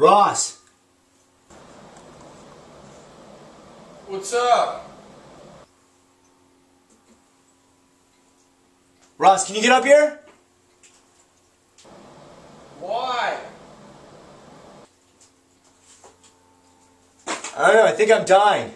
Ross! What's up? Ross, can you get up here? Why? I don't know, I think I'm dying.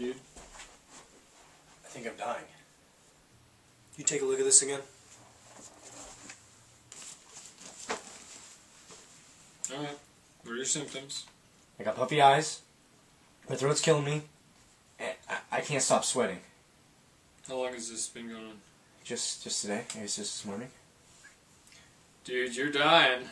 Dude? I think I'm dying. You take a look at this again. Alright. What are your symptoms? I got puffy eyes. My throat's killing me. And I, I can't stop sweating. How long has this been going on? Just just today. I guess just this morning. Dude, you're dying.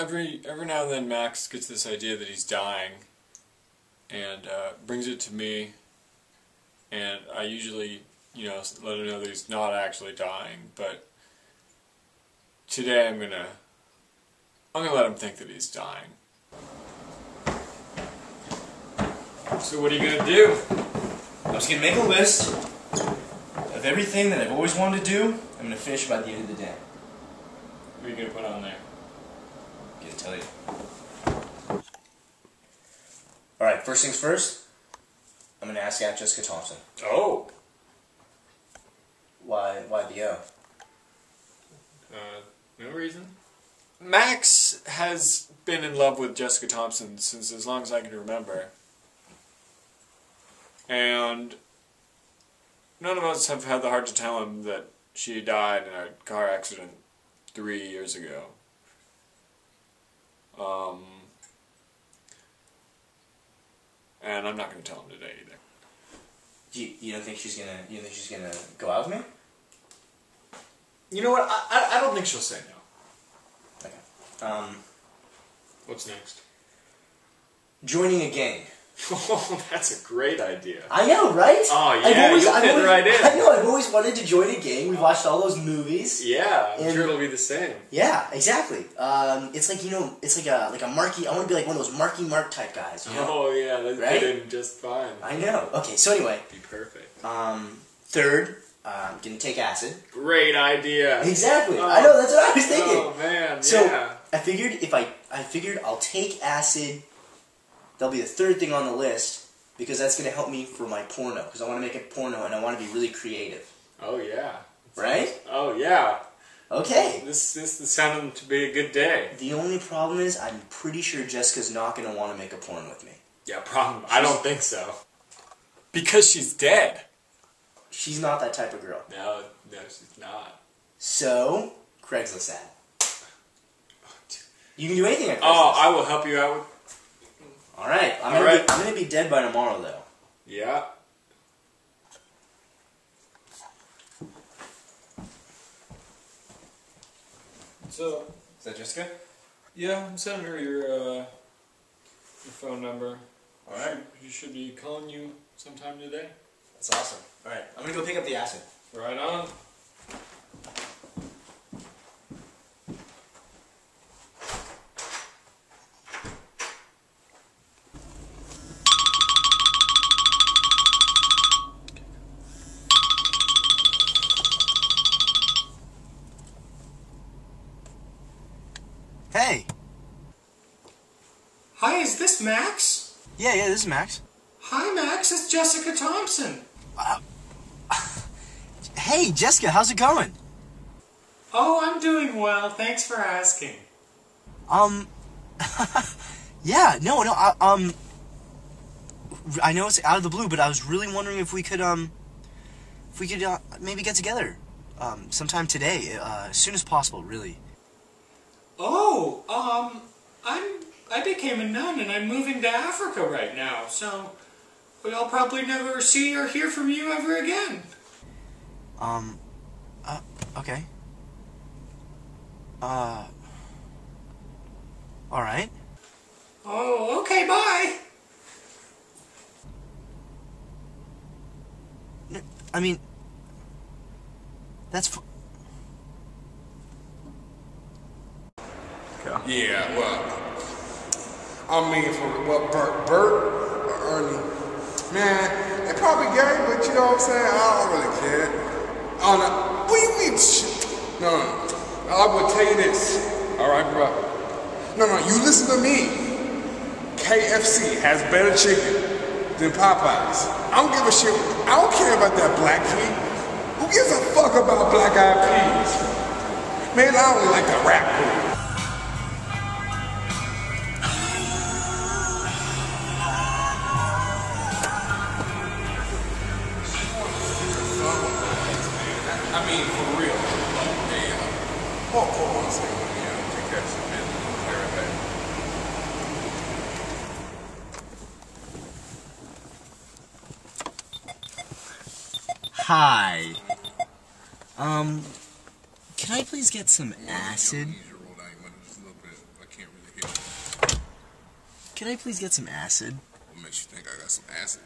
Every every now and then Max gets this idea that he's dying and uh, brings it to me and I usually, you know, let him know that he's not actually dying, but today I'm gonna I'm gonna let him think that he's dying. So what are you gonna do? I was gonna make a list of everything that I've always wanted to do. I'm gonna finish by the end of the day. What are you gonna put on there? Gonna tell you. Alright, first things first. I'm gonna ask Aunt Jessica Thompson. Oh. Why why the O? Uh, no reason. Max has been in love with Jessica Thompson since as long as I can remember. And none of us have had the heart to tell him that she died in a car accident three years ago. Um, and I'm not going to tell him today either. You, you don't think she's gonna you don't think she's gonna go out with me? You know what? I, I, I don't think she'll say no. Okay. Um What's next? joining a gang. Oh, that's a great idea. I know, right? Oh, I've yeah, always, you'll I've fit always, right in. I know, I've always wanted to join a gang. We've watched all those movies. Yeah, I'm And- sure it'll be the same. Yeah, exactly. Um, it's like you know, it's like a like a Marky. I want to be like one of those Marky Mark type guys. You know? Oh yeah, that'd Right? fit in just fine. I know. Okay, so anyway, Be perfect. um, third, I'm gonna take acid. Great idea. Exactly. Oh. I know. That's what I was thinking. Oh man, So yeah. I figured if I I figured I'll take acid. That'll be the third thing on the list because that's gonna help me for my porno because I want to make a porno and I want to be really creative. Oh yeah. Right? Oh yeah. Okay. This this is sounding to be a good day. The only problem is I'm pretty sure Jessica's not gonna want to make a porn with me. Yeah, problem. I don't think so. Because she's dead. She's not that type of girl. No, no, she's not. So Craigslist ad. Oh, you can do anything at oh, Craigslist. Oh, I will help you out with. All right. I'm All gonna right. Be, I'm gonna be dead by tomorrow though. Yeah. So Is that Jessica? yeah, I'm sending her your uh, your phone number. All right. She should be calling you sometime today. That's awesome. All right. I'm gonna go pick up the acid. Right on. Hi, is this Max? Yeah, yeah. This is Max. Hi, Max. It's Jessica Thompson. Hey, Jessica. How's it going? Oh, I'm doing well. Thanks for asking. Um. yeah. No. No. I, um. I know it's out of the blue, but I was really wondering if we could um. If we could uh, maybe get together, um, sometime today, uh, as soon as possible. Really. Oh, um, I'm I became a nun and I'm moving to Africa right now, so we'll probably never see or hear from you ever again. Um, uh, okay. Uh, alright. Oh, okay, bye! I mean, that's. yeah, well. I mean, for what Bert, Bert or Ernie, man, they probably gay, but you know what I'm saying? I don't really care. Oh no, what do you mean? No, no. I will tell you this. All right, bro. No, no, you listen to me. KFC has better chicken than Popeyes. I don't give a shit. I don't care about that black kid. Who gives a fuck about black eyed peas? Man, I only like the rap group. Hi. Um, can I please get some acid? Can I please get some acid? What makes you think I got some acid?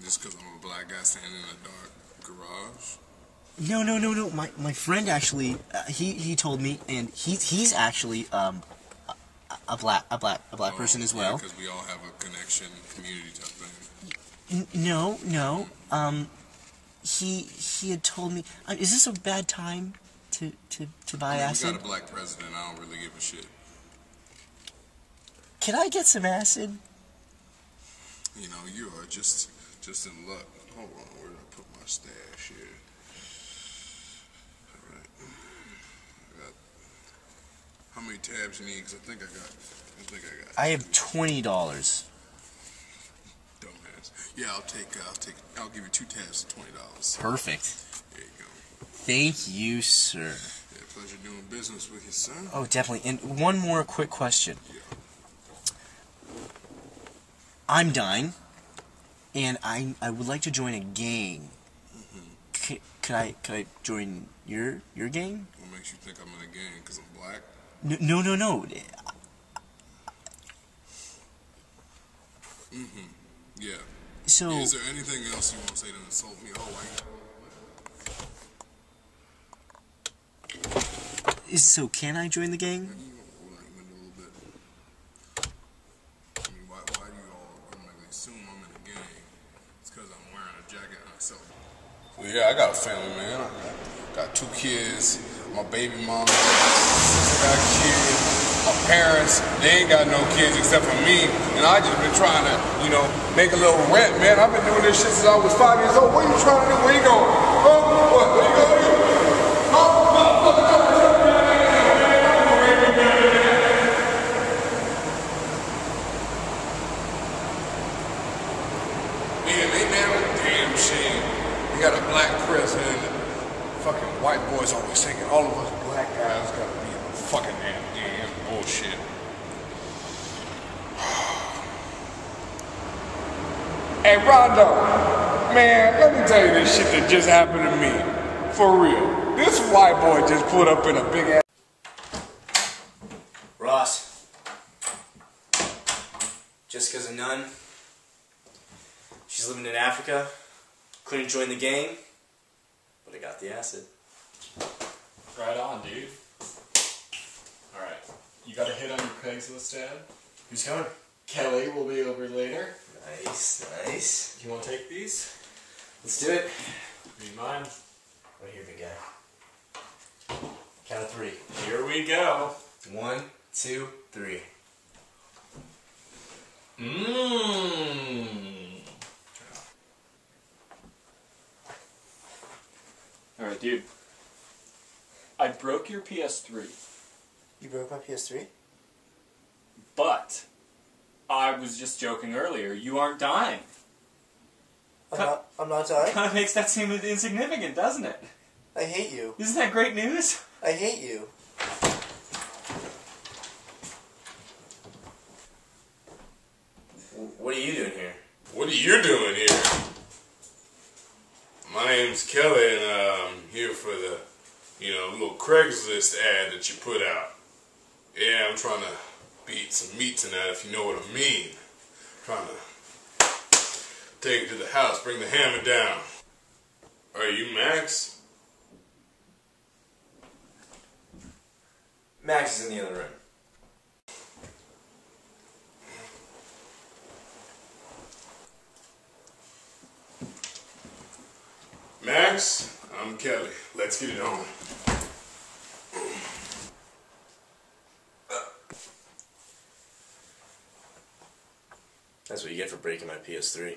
Just because I'm a black guy standing in a dark garage? No, no, no, no. My my friend actually, uh, he he told me, and he he's actually um a, a black a black a black person as well. Because we all have a connection, community type thing. N- no, no. Um, he he had told me. Uh, is this a bad time to to to buy I mean, we got a black president. I don't really give a shit. Can I get some acid? You know, you are just just in luck. Hold on, where did I put my stash here? All right. I got, how many tabs you need? Because I think I got. I think I got. I have twenty dollars. Dumbass. Yeah, I'll take. Uh, I'll take. I'll give you two tabs for twenty dollars. Perfect. There you go. Thank you, sir. Yeah, pleasure doing business with you, son. Oh, definitely. And one more quick question. I'm dying, and I I would like to join a gang. C- could I could I join your your gang? What makes you think I'm in a gang? Because I'm black? No, no, no, no. Yeah. So Is there anything else you want to say to insult me? Oh, I is so can I join the gang? Hold on, you went a little bit. I mean, why, why do you all automatically assume I'm in a gang? It's because I'm wearing a jacket and so. Well, yeah, I got a family, man. I got, got two kids. My baby mom, got a kid. My parents, they ain't got no kids except for me. And I just been trying to, you know, make a little rent, man. I've been doing this shit since I was five years old. What are you trying to do? Where you going? Oh, what? Where you going? Oh, Man, they damn shame. We got a black president. Fucking white boys always thinking all of us black guys gotta be in the fucking damn damn bullshit. Hey Rondo, man, let me tell you this shit that just happened to me. For real. This white boy just put up in a big ass Ross. Jessica's a nun. She's living in Africa. Couldn't join the gang, but I got the acid. Right on, dude. Alright. You got a hit on your Craigslist ad? Who's coming? Kelly will be over later. Nice, nice. You want to take these? Let's do it. You mind? Right here, big guy. Count of three. Here we go. One, two, three. Mmm. Alright, dude. I broke your PS3, You broke my PS3? but I was just joking earlier. You aren't dying. I'm Cut- not, I'm not dying. Kind of makes that seem insignificant, doesn't it? I hate you. Isn't that great news? I hate you. What are you doing here? What are you doing here? My name's Kelly, and uh, I'm here for the, you know, a little Craigslist ad that you put out. Yeah, I'm trying to beat some meat tonight, if you know what I mean. trying to Take it to the house. Bring the hammer down. Are you Max? Max is in the other room. Max, I'm Kelly. Let's get it on. That's what you get for breaking my PS3.